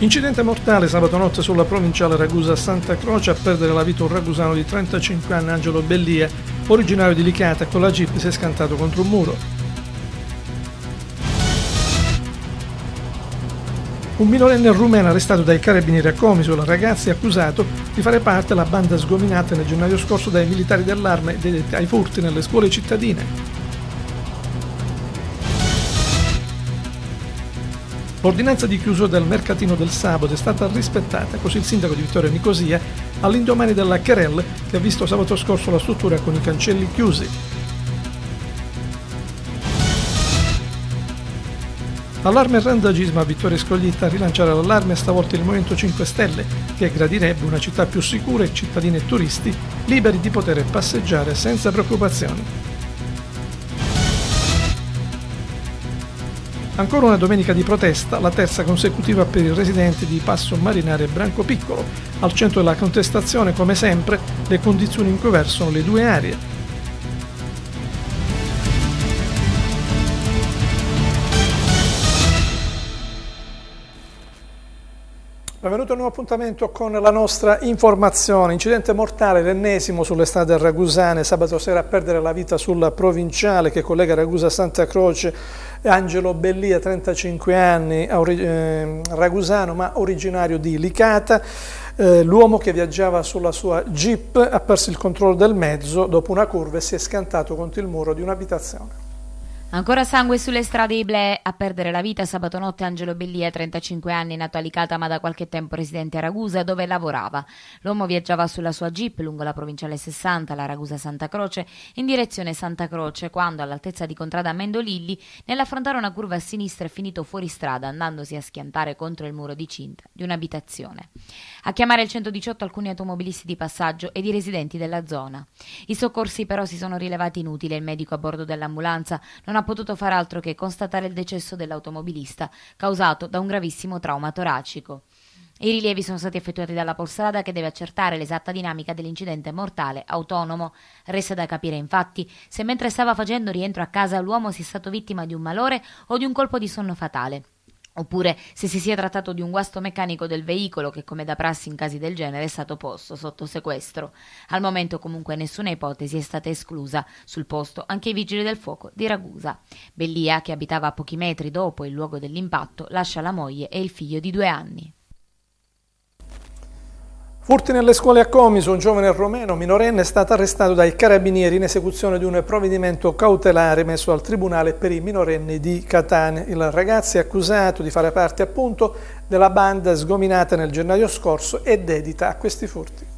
Incidente mortale sabato notte sulla provinciale Ragusa Santa Croce a perdere la vita un ragusano di 35 anni Angelo Bellia, originario di Licata, con la jeep si è scantato contro un muro. Un minorenne rumeno arrestato dai carabinieri a Comiso, la ragazza è accusato di fare parte della banda sgominata nel gennaio scorso dai militari dell'arma e ai furti nelle scuole cittadine. L'ordinanza di chiusura del mercatino del sabato è stata rispettata, così il sindaco di Vittorio Nicosia, all'indomani della querelle che ha visto sabato scorso la struttura con i cancelli chiusi. Allarme randagismo a Vittorio Scoglietta rilanciare l'allarme stavolta il Movimento 5 Stelle, che gradirebbe una città più sicura e cittadini e turisti liberi di poter passeggiare senza preoccupazioni. Ancora una domenica di protesta, la terza consecutiva per i residenti di Passo Marinare e Branco Piccolo. Al centro della contestazione, come sempre, le condizioni in cui versano le due aree. Benvenuto a un nuovo appuntamento con la nostra informazione. Incidente mortale, l'ennesimo sulle strade ragusane, sabato sera a perdere la vita sulla provinciale che collega Ragusa a Santa Croce Angelo Bellia, 35 anni, eh, ragusano ma originario di Licata. Eh, l'uomo che viaggiava sulla sua jeep ha perso il controllo del mezzo dopo una curva e si è scantato contro il muro di un'abitazione. Ancora sangue sulle strade di Ble, a perdere la vita sabato notte Angelo Bellia, 35 anni, nato a Licata ma da qualche tempo residente a Ragusa, dove lavorava. L'uomo viaggiava sulla sua jeep lungo la provinciale 60, la Ragusa Santa Croce, in direzione Santa Croce, quando all'altezza di contrada Mendolilli, nell'affrontare una curva a sinistra è finito fuori strada, andandosi a schiantare contro il muro di cinta di un'abitazione. A chiamare il 118 alcuni automobilisti di passaggio ed i residenti della zona. I soccorsi però si sono rilevati inutili e il medico a bordo dell'ambulanza non ha ha potuto far altro che constatare il decesso dell'automobilista, causato da un gravissimo trauma toracico. I rilievi sono stati effettuati dalla Polstrada che deve accertare l'esatta dinamica dell'incidente mortale autonomo. Resta da capire infatti se mentre stava facendo rientro a casa l'uomo sia stato vittima di un malore o di un colpo di sonno fatale oppure se si sia trattato di un guasto meccanico del veicolo che come da prassi in casi del genere è stato posto sotto sequestro. Al momento comunque nessuna ipotesi è stata esclusa, sul posto anche i vigili del fuoco di Ragusa. Bellia, che abitava a pochi metri dopo il luogo dell'impatto, lascia la moglie e il figlio di due anni. Furti nelle scuole a Comiso, un giovane romeno minorenne è stato arrestato dai carabinieri in esecuzione di un provvedimento cautelare messo al tribunale per i minorenni di Catania. Il ragazzo è accusato di fare parte appunto della banda sgominata nel gennaio scorso e dedita a questi furti.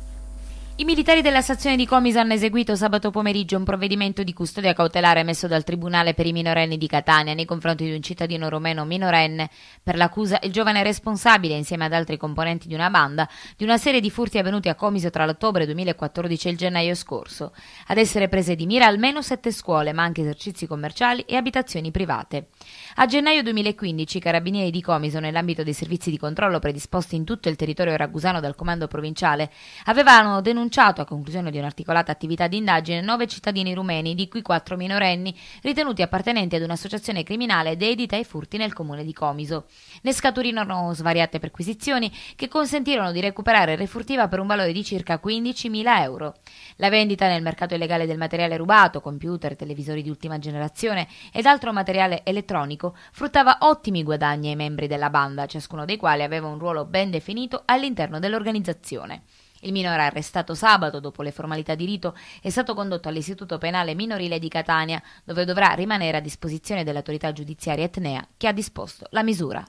I militari della stazione di Comiso hanno eseguito sabato pomeriggio un provvedimento di custodia cautelare emesso dal Tribunale per i minorenni di Catania nei confronti di un cittadino romeno minorenne. Per l'accusa, il giovane responsabile, insieme ad altri componenti di una banda, di una serie di furti avvenuti a Comiso tra l'ottobre 2014 e il gennaio scorso. Ad essere prese di mira almeno sette scuole, ma anche esercizi commerciali e abitazioni private. A gennaio 2015 i carabinieri di Comiso, nell'ambito dei servizi di controllo predisposti in tutto il territorio ragusano dal comando provinciale, avevano denunciato denunciato, a conclusione di un'articolata attività di indagine, nove cittadini rumeni, di cui quattro minorenni, ritenuti appartenenti ad un'associazione criminale dedita ai furti nel comune di Comiso. Ne scaturirono svariate perquisizioni che consentirono di recuperare refurtiva per un valore di circa 15.000 euro. La vendita nel mercato illegale del materiale rubato, computer, televisori di ultima generazione ed altro materiale elettronico, fruttava ottimi guadagni ai membri della banda, ciascuno dei quali aveva un ruolo ben definito all'interno dell'organizzazione. Il minore arrestato sabato dopo le formalità di rito è stato condotto all'Istituto Penale Minorile di Catania, dove dovrà rimanere a disposizione dell'autorità giudiziaria etnea che ha disposto la misura.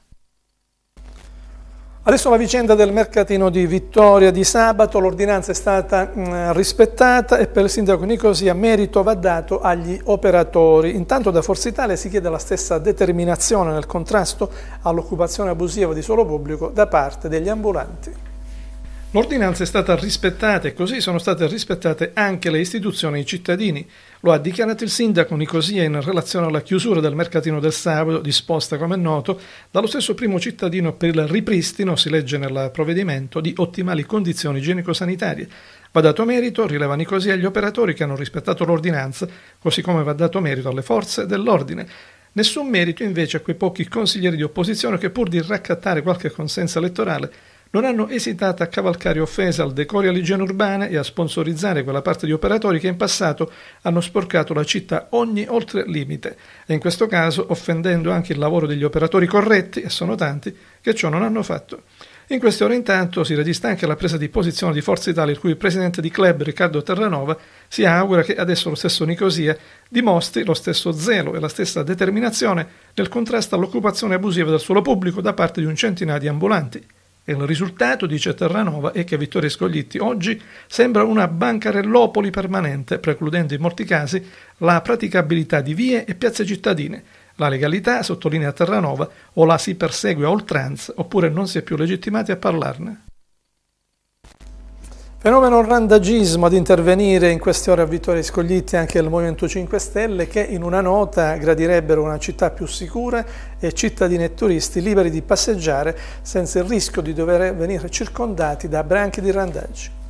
Adesso la vicenda del mercatino di Vittoria di sabato, l'ordinanza è stata mh, mm, rispettata e per il sindaco Nicosia merito va dato agli operatori. Intanto da Forza Italia si chiede la stessa determinazione nel contrasto all'occupazione abusiva di suolo pubblico da parte degli ambulanti. L'ordinanza è stata rispettata e così sono state rispettate anche le istituzioni e i cittadini. Lo ha dichiarato il sindaco Nicosia in relazione alla chiusura del mercatino del sabato, disposta, come è noto, dallo stesso primo cittadino per il ripristino, si legge nel provvedimento, di ottimali condizioni igienico-sanitarie. Va dato merito, rileva Nicosia, agli operatori che hanno rispettato l'ordinanza, così come va dato merito alle forze dell'ordine. Nessun merito invece a quei pochi consiglieri di opposizione che pur di raccattare qualche consenso elettorale non hanno esitato a cavalcare offese al decoro e all'igiene urbana e a sponsorizzare quella parte di operatori che in passato hanno sporcato la città ogni oltre limite e in questo caso offendendo anche il lavoro degli operatori corretti, e sono tanti, che ciò non hanno fatto. In queste ore intanto si registra anche la presa di posizione di Forza Italia, il cui presidente di club, Riccardo Terranova, si augura che adesso lo stesso Nicosia dimostri lo stesso zelo e la stessa determinazione nel contrasto all'occupazione abusiva del suolo pubblico da parte di un centinaio di ambulanti. Il risultato, dice Terranova, è che Vittorio Scoglitti oggi sembra una bancarellopoli permanente, precludendo in molti casi la praticabilità di vie e piazze cittadine. La legalità, sottolinea Terranova, o la si persegue a oltranza oppure non si è più legittimati a parlarne. Fenomeno randagismo ad intervenire in queste ore a Vittorio Scoglitti anche il Movimento 5 Stelle che in una nota gradirebbero una città più sicura e cittadini e turisti liberi di passeggiare senza il rischio di dover venire circondati da branchi di randaggi.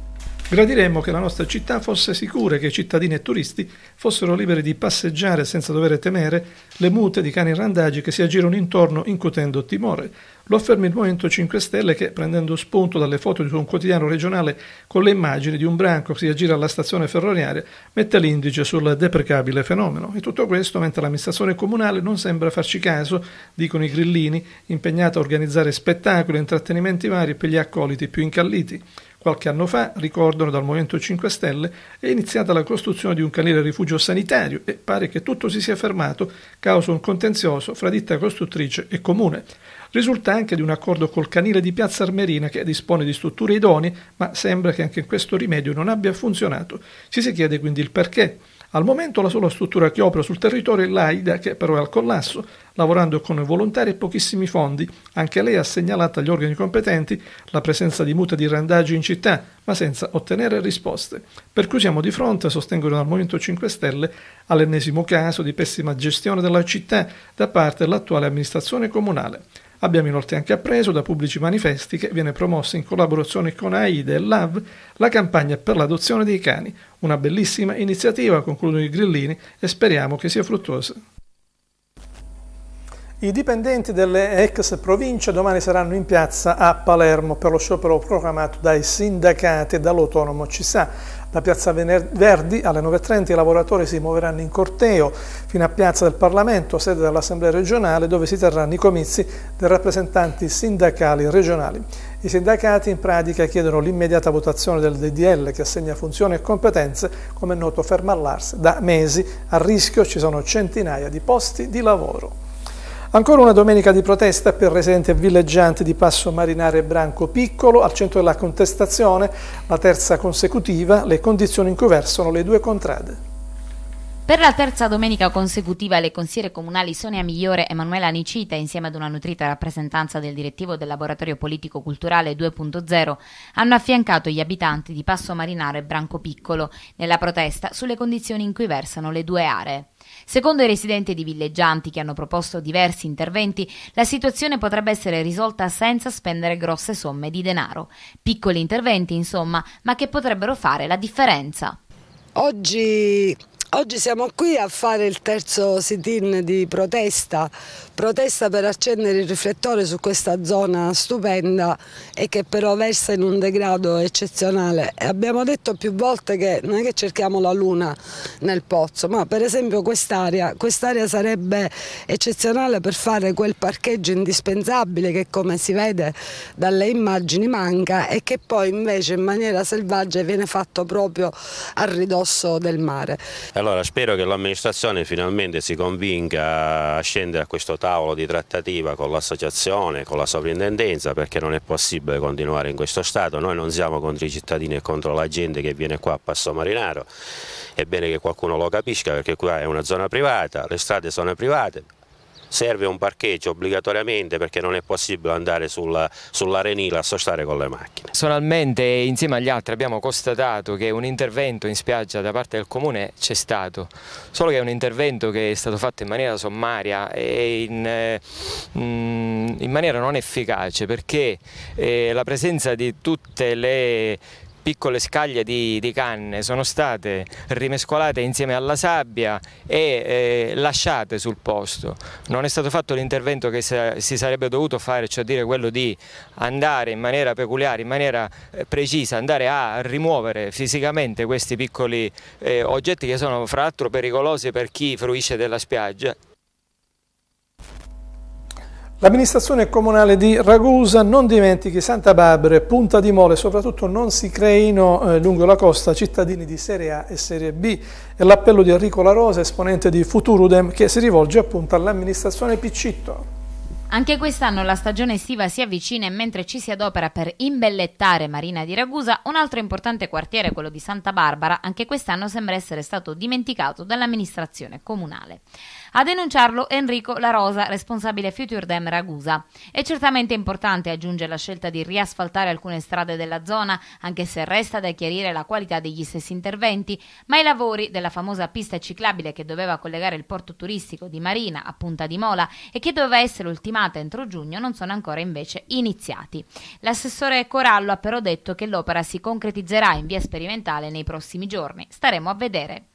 Gradiremmo che la nostra città fosse sicura e che i cittadini e turisti fossero liberi di passeggiare senza dover temere le mute di cani randagi che si aggirano intorno incutendo timore. Lo afferma il Movimento 5 Stelle che, prendendo spunto dalle foto di un quotidiano regionale con le immagini di un branco che si aggira alla stazione ferroviaria, mette l'indice sul deprecabile fenomeno. E tutto questo mentre l'amministrazione comunale non sembra farci caso, dicono i grillini, impegnata a organizzare spettacoli e intrattenimenti vari per gli accoliti più incalliti. Qualche anno fa, ricordano dal Movimento 5 Stelle, è iniziata la costruzione di un canile rifugio sanitario e pare che tutto si sia fermato causa un contenzioso fra ditta costruttrice e comune. Risulta anche di un accordo col canile di Piazza Armerina che dispone di strutture idonee, ma sembra che anche questo rimedio non abbia funzionato. Ci si chiede quindi il perché. Al momento la sola struttura che opera sul territorio è l'AIDA, che però è al collasso, lavorando con volontari e pochissimi fondi. Anche lei ha segnalato agli organi competenti la presenza di mute di randaggi in città, ma senza ottenere risposte. Per cui siamo di fronte, sostengono dal Movimento 5 Stelle, all'ennesimo caso di pessima gestione della città da parte dell'attuale amministrazione comunale. Abbiamo inoltre anche appreso da pubblici manifesti che viene promossa in collaborazione con AIDE e LAV la campagna per l'adozione dei cani, una bellissima iniziativa, concludono i grillini, e speriamo che sia fruttuosa. I dipendenti delle ex province domani saranno in piazza a Palermo per lo sciopero programmato dai sindacati e dall'autonomo CISA. Da Piazza Verdi alle 9.30 i lavoratori si muoveranno in corteo fino a Piazza del Parlamento, sede dell'Assemblea regionale, dove si terranno i comizi dei rappresentanti sindacali regionali. I sindacati in pratica chiedono l'immediata votazione del DDL che assegna funzioni e competenze, come è noto ferma all'Ars. Da mesi a rischio ci sono centinaia di posti di lavoro. Ancora una domenica di protesta per residenti e villeggianti di Passo Marinare e Branco Piccolo, al centro della contestazione, la terza consecutiva, le condizioni in cui versano le due contrade. Per la terza domenica consecutiva le consigliere comunali Sonia Migliore e Emanuela Nicita, insieme ad una nutrita rappresentanza del direttivo del Laboratorio Politico Culturale 2.0, hanno affiancato gli abitanti di Passo Marinare e Branco Piccolo nella protesta sulle condizioni in cui versano le due aree. Secondo i residenti di villeggianti che hanno proposto diversi interventi, la situazione potrebbe essere risolta senza spendere grosse somme di denaro. Piccoli interventi, insomma, ma che potrebbero fare la differenza. Oggi Oggi siamo qui a fare il terzo sit-in di protesta, protesta per accendere il riflettore su questa zona stupenda e che però versa in un degrado eccezionale. E abbiamo detto più volte che non è che cerchiamo la luna nel pozzo, ma per esempio quest'area, quest'area sarebbe eccezionale per fare quel parcheggio indispensabile che come si vede dalle immagini manca e che poi invece in maniera selvaggia viene fatto proprio a ridosso del mare. Allora spero che l'amministrazione finalmente si convinca a scendere a questo tavolo di trattativa con l'associazione, con la sovrintendenza perché non è possibile continuare in questo stato, noi non siamo contro i cittadini e contro la gente che viene qua a Passo Marinaro, è bene che qualcuno lo capisca perché qua è una zona privata, le strade sono private, serve un parcheggio obbligatoriamente perché non è possibile andare sulla, sull'arenile a sostare con le macchine. Personalmente insieme agli altri abbiamo constatato che un intervento in spiaggia da parte del comune c'è stato, solo che è un intervento che è stato fatto in maniera sommaria e in, eh, in maniera non efficace perché eh, la presenza di tutte le piccole scaglie di, di, canne sono state rimescolate insieme alla sabbia e eh, lasciate sul posto. Non è stato fatto l'intervento che si sarebbe dovuto fare, cioè dire quello di andare in maniera peculiare, in maniera eh, precisa, andare a rimuovere fisicamente questi piccoli eh, oggetti che sono fra l'altro pericolosi per chi fruisce della spiaggia. L'amministrazione comunale di Ragusa non dimentichi Santa Barbara e Punta di Mole, soprattutto non si creino eh, lungo la costa cittadini di Serie A e Serie B. È l'appello di Enrico La Rosa, esponente di Futurudem, che si rivolge appunto all'amministrazione Piccitto. Anche quest'anno la stagione estiva si avvicina e mentre ci si adopera per imbellettare Marina di Ragusa, un altro importante quartiere, quello di Santa Barbara, anche quest'anno sembra essere stato dimenticato dall'amministrazione comunale. A denunciarlo Enrico La Rosa, responsabile Future Dem Ragusa. È certamente importante, aggiunge la scelta di riasfaltare alcune strade della zona, anche se resta da chiarire la qualità degli stessi interventi, ma i lavori della famosa pista ciclabile che doveva collegare il porto turistico di Marina a Punta di Mola e che doveva essere ultimata entro giugno non sono ancora invece iniziati. L'assessore Corallo ha però detto che l'opera si concretizzerà in via sperimentale nei prossimi giorni. Staremo a vedere.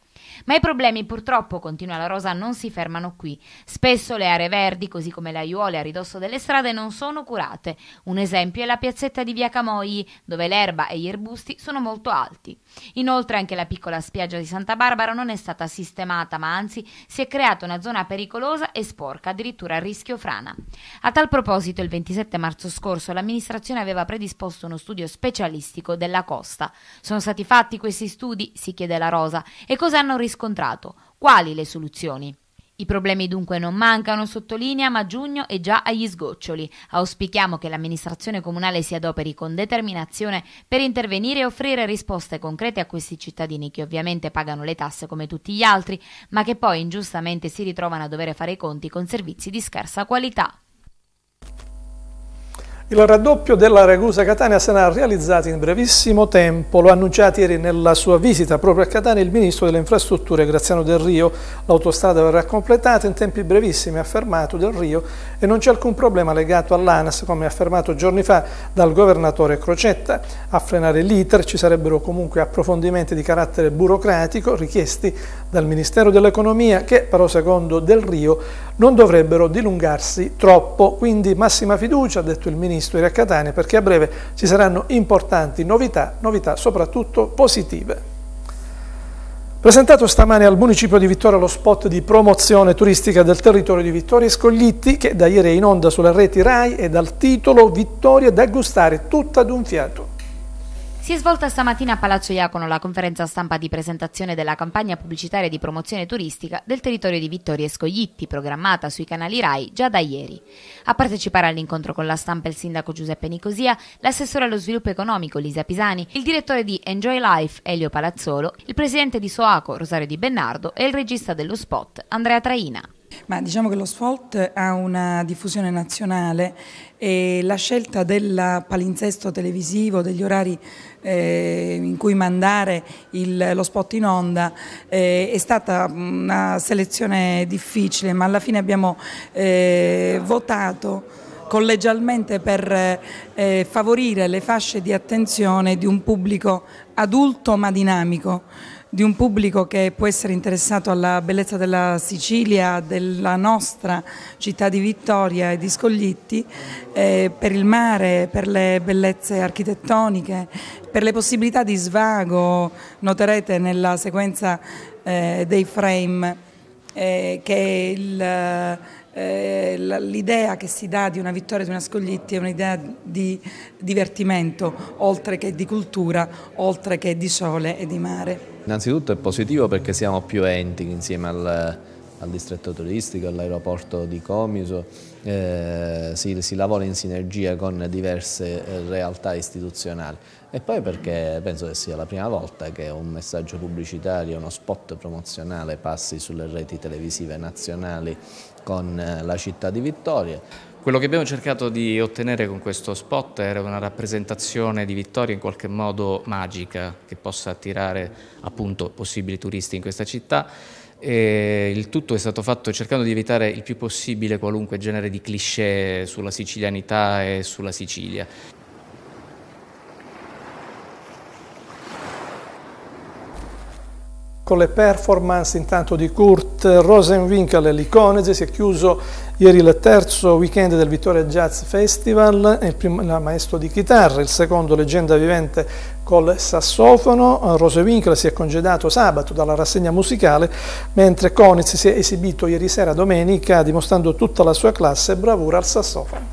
Ma i problemi purtroppo, continua la Rosa, non si fermano qui. Spesso le aree verdi, così come le aiuole a ridosso delle strade, non sono curate. Un esempio è la piazzetta di Via Camogli, dove l'erba e gli arbusti sono molto alti. Inoltre anche la piccola spiaggia di Santa Barbara non è stata sistemata, ma anzi si è creata una zona pericolosa e sporca, addirittura a rischio frana. A tal proposito, il 27 marzo scorso l'amministrazione aveva predisposto uno studio specialistico della costa. Sono stati fatti questi studi? si chiede la Rosa. E cosa hanno riscontrato? Quali le soluzioni? I problemi dunque non mancano, sottolinea, ma giugno è già agli sgoccioli. Auspichiamo che l'amministrazione comunale si adoperi con determinazione per intervenire e offrire risposte concrete a questi cittadini che ovviamente pagano le tasse come tutti gli altri, ma che poi ingiustamente si ritrovano a dover fare i conti con servizi di scarsa qualità. Il raddoppio della Ragusa Catania sarà realizzato in brevissimo tempo, lo ha annunciato ieri nella sua visita proprio a Catania il Ministro delle Infrastrutture Graziano Del Rio. L'autostrada verrà completata in tempi brevissimi, ha affermato Del Rio, e non c'è alcun problema legato all'ANAS, come affermato giorni fa dal governatore Crocetta. A frenare l'iter ci sarebbero comunque approfondimenti di carattere burocratico richiesti dal Ministero dell'Economia che però secondo Del Rio non dovrebbero dilungarsi troppo, quindi massima fiducia, ha detto il Ministro a Catania, perché a breve ci saranno importanti novità, novità soprattutto positive. Presentato stamane al Municipio di Vittoria lo spot di promozione turistica del territorio di Vittoria Scoglitti che da ieri è in onda sulle reti RAI e dal titolo Vittoria da gustare tutta d'un fiato. Si è svolta stamattina a Palazzo Iacono la conferenza stampa di presentazione della campagna pubblicitaria di promozione turistica del territorio di Vittoria e Scoglitti, programmata sui canali RAI già da ieri. A partecipare all'incontro con la stampa il sindaco Giuseppe Nicosia, l'assessore allo sviluppo economico Lisa Pisani, il direttore di Enjoy Life Elio Palazzolo, il presidente di Soaco Rosario Di Bennardo e il regista dello spot Andrea Traina. Ma diciamo che lo sport ha una diffusione nazionale e la scelta del palinsesto televisivo, degli orari eh, in cui mandare il, lo spot in onda eh, è stata una selezione difficile, ma alla fine abbiamo eh, votato collegialmente per eh, favorire le fasce di attenzione di un pubblico adulto ma dinamico di un pubblico che può essere interessato alla bellezza della Sicilia, della nostra città di Vittoria e di Scoglitti, eh, per il mare, per le bellezze architettoniche, per le possibilità di svago, noterete nella sequenza eh, dei frame eh, che il eh, l'idea che si dà di una vittoria di una Scoglitti è un'idea di divertimento, oltre che di cultura, oltre che di sole e di mare. Innanzitutto è positivo perché siamo più enti insieme al, al distretto turistico, all'aeroporto di Comiso, eh, si, si, lavora in sinergia con diverse eh, realtà istituzionali e poi perché penso che sia la prima volta che un messaggio pubblicitario, uno spot promozionale passi sulle reti televisive nazionali con eh, la città di Vittoria. Quello che abbiamo cercato di ottenere con questo spot era una rappresentazione di Vittoria in qualche modo magica che possa attirare appunto possibili turisti in questa città. E il tutto è stato fatto cercando di evitare il più possibile qualunque genere di cliché sulla sicilianità e sulla Sicilia. Con le performance intanto di Kurt Rosenwinkel e l'Iconese. Si è chiuso ieri il terzo weekend del Vittoria Jazz Festival, il primo il maestro di chitarra, il secondo leggenda vivente col sassofono. Rosenwinkel si è congedato sabato dalla rassegna musicale, mentre Konitz si è esibito ieri sera domenica dimostrando tutta la sua classe e bravura al sassofono.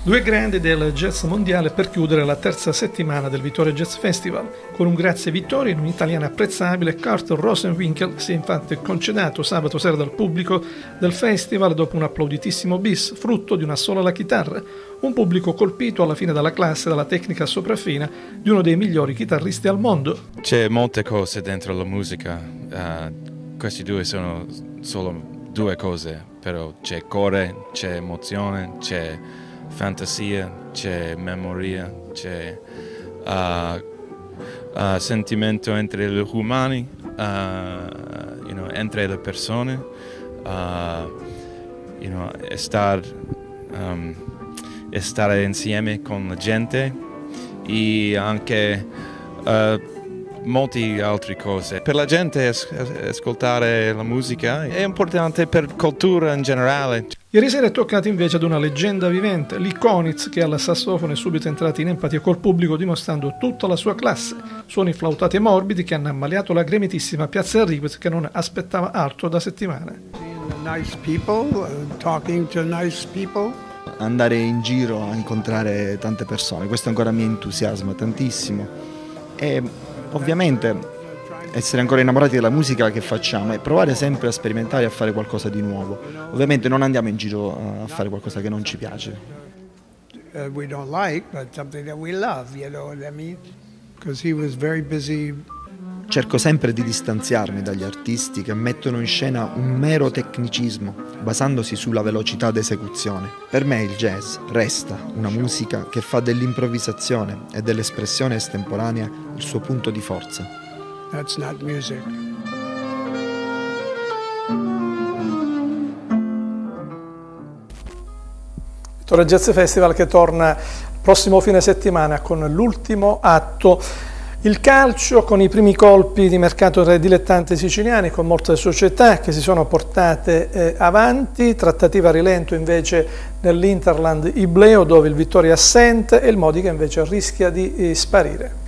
Due grandi del jazz mondiale per chiudere la terza settimana del Vittoria Jazz Festival. Con un grazie Vittoria in un italiano apprezzabile, Kurt Rosenwinkel si è infatti concedato sabato sera dal pubblico del festival dopo un applauditissimo bis, frutto di una sola la chitarra. Un pubblico colpito alla fine dalla classe dalla tecnica sopraffina di uno dei migliori chitarristi al mondo. C'è molte cose dentro la musica, uh, questi due sono solo due cose, però c'è cuore, c'è emozione, c'è fantasia, c'è memoria, c'è uh, uh, sentimento entre gli umani, uh, you know, entre le persone, you know, star, um, stare insieme con la gente e anche molte altre cose. Per la gente ascoltare la musica è importante per cultura in generale. Ieri sera è toccato invece ad una leggenda vivente, l'Iconitz, che al sassofono è subito entrato in empatia col pubblico dimostrando tutta la sua classe. Suoni flautati e morbidi che hanno ammaliato la gremitissima Piazza Enriquez che non aspettava altro da settimane. Nice people, uh, talking to nice people. Andare in giro a incontrare tante persone, questo ancora mi entusiasma tantissimo. E ovviamente essere ancora innamorati della musica che facciamo e provare sempre a sperimentare e a fare qualcosa di nuovo. Ovviamente non andiamo in giro a fare qualcosa che non ci piace. Uh, we don't like, but something that we love, you know what I mean? Because he was very busy Cerco sempre di distanziarmi dagli artisti che mettono in scena un mero tecnicismo basandosi sulla velocità d'esecuzione. Per me il jazz resta una musica che fa dell'improvvisazione e dell'espressione estemporanea il suo punto di forza. That's not music. Torre Jazz Festival che torna prossimo fine settimana con l'ultimo atto il calcio con i primi colpi di mercato tra i dilettanti siciliani, con molte società che si sono portate eh, avanti, trattativa a rilento invece nell'Interland Ibleo dove il Vittoria è assente e il Modica invece rischia di eh, sparire.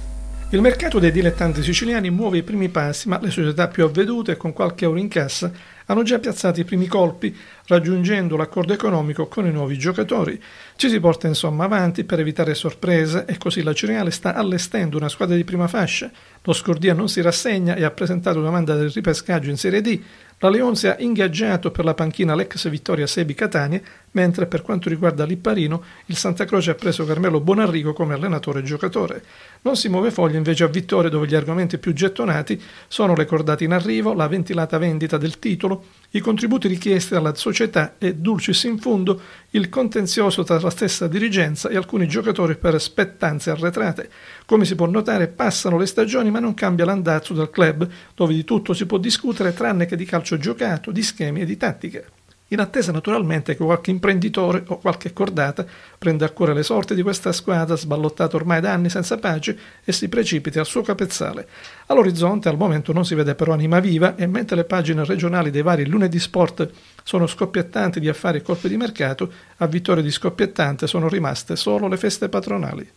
Il mercato dei dilettanti siciliani muove i primi passi, ma le società più avvedute con qualche euro in cassa hanno già piazzato i primi colpi, raggiungendo l'accordo economico con i nuovi giocatori. Ci si porta insomma avanti per evitare sorprese e così la Cireale sta allestendo una squadra di prima fascia. Lo Scordia non si rassegna e ha presentato domanda del ripescaggio in Serie D. La Leonzi ha ingaggiato per la panchina l'ex Vittoria Sebi Catania, mentre per quanto riguarda Lipparino il Santa Croce ha preso Carmelo Bonarrigo come allenatore e giocatore. Non si muove foglia invece a Vittoria dove gli argomenti più gettonati sono le cordate in arrivo, la ventilata vendita del titolo, i contributi richiesti dalla società e, dulcis in fundo, il contenzioso tra la stessa dirigenza e alcuni giocatori per spettanze arretrate. Come si può notare, passano le stagioni ma non cambia l'andazzo del club, dove di tutto si può discutere tranne che di calcio giocato, di schemi e di tattiche in attesa naturalmente che qualche imprenditore o qualche cordata prenda a cuore le sorti di questa squadra sballottata ormai da anni senza pace e si precipiti al suo capezzale. All'orizzonte al momento non si vede però anima viva e mentre le pagine regionali dei vari lunedì sport sono scoppiettanti di affari e colpi di mercato, a vittoria di scoppiettante sono rimaste solo le feste patronali.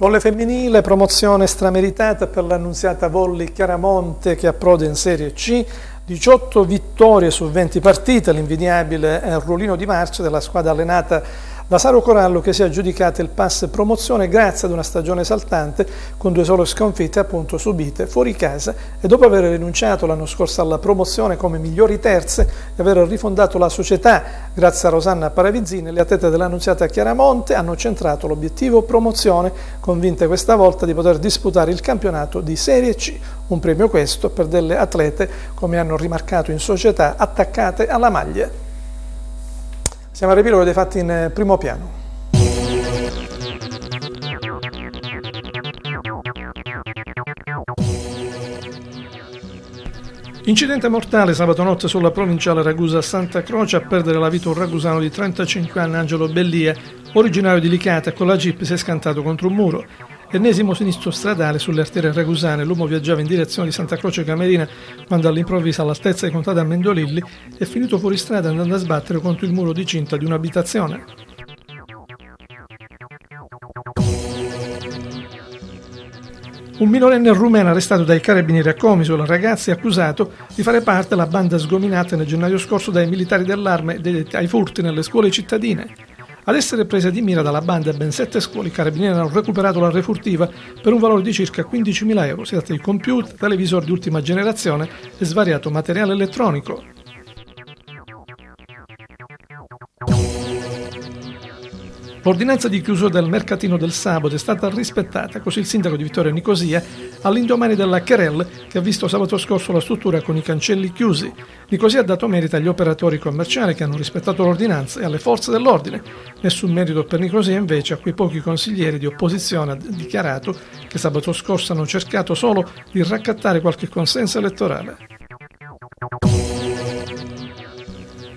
Volle femminile, promozione strameritata per l'annunziata Volli Chiaramonte che approda in Serie C, 18 vittorie su 20 partite, l'invidiabile eh, ruolino di marcia della squadra allenata da Saro Corallo che si è aggiudicata il pass promozione grazie ad una stagione saltante con due sole sconfitte appunto subite fuori casa. E dopo aver rinunciato l'anno scorso alla promozione come migliori terze e aver rifondato la società grazie a Rosanna Paravizzini le atlete dell'annunziata Chiaramonte hanno centrato l'obiettivo promozione convinte questa volta di poter disputare il campionato di Serie C. Un premio questo per delle atlete come hanno rimarcato in società attaccate alla maglia siamo a riepilogo dei fatti in eh, primo piano. Incidente mortale sabato notte sulla provinciale Ragusa Santa Croce a perdere la vita un ragusano di 35 anni Angelo Bellia, originario di Licata, con la jeep si è scantato contro un muro. Ennesimo sinistro stradale sulle arterie ragusane. L'uomo viaggiava in direzione di Santa Croce Camerina quando all'improvviso all'altezza di Contrada Mendolilli è finito fuori strada andando a sbattere contro il muro di cinta di un'abitazione. Un minorenne rumeno arrestato dai carabinieri a Comiso, il ragazzo è accusato di fare parte della banda sgominata nel gennaio scorso dai militari dell'arme dedetti ai furti nelle scuole cittadine. Ad essere presa di mira dalla banda ben sette scuole, i carabinieri hanno recuperato la refurtiva per un valore di circa 15.000 euro. Si tratta di computer, televisori di ultima generazione e svariato materiale elettronico. L'ordinanza di chiusura del mercatino del sabato è stata rispettata, così il sindaco di Vittorio Nicosia all'indomani della Querelle che ha visto sabato scorso la struttura con i cancelli chiusi. Nicosia ha dato merito agli operatori commerciali che hanno rispettato l'ordinanza e alle forze dell'ordine. Nessun merito per Nicosia invece a quei pochi consiglieri di opposizione ha dichiarato che sabato scorso hanno cercato solo di raccattare qualche consenso elettorale.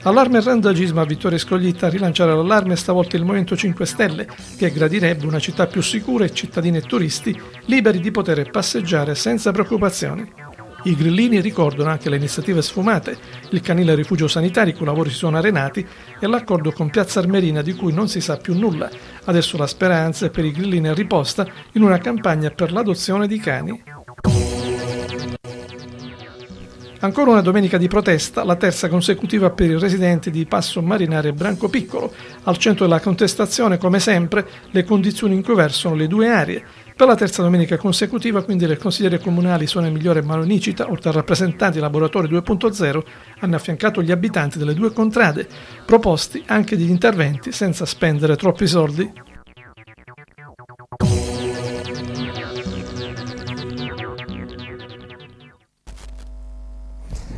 Allarme randagismo a Vittorio Scoglitta a rilanciare l'allarme stavolta il Movimento 5 Stelle, che gradirebbe una città più sicura e cittadini e turisti liberi di poter passeggiare senza preoccupazioni. I grillini ricordano anche le iniziative sfumate, il canile rifugio sanitario cui lavori si sono arenati e l'accordo con Piazza Armerina di cui non si sa più nulla. Adesso la speranza è per i grillini riposta in una campagna per l'adozione di cani. Ancora una domenica di protesta, la terza consecutiva per i residenti di Passo Marinare e Branco Piccolo. Al centro della contestazione, come sempre, le condizioni in cui versano le due aree. Per la terza domenica consecutiva, quindi, le consigliere comunali sono Migliore e Malonicita, oltre a rappresentanti Laboratori 2.0, hanno affiancato gli abitanti delle due contrade, proposti anche degli interventi senza spendere troppi soldi.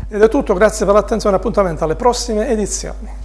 Ed è tutto, grazie per l'attenzione, appuntamento alle prossime edizioni.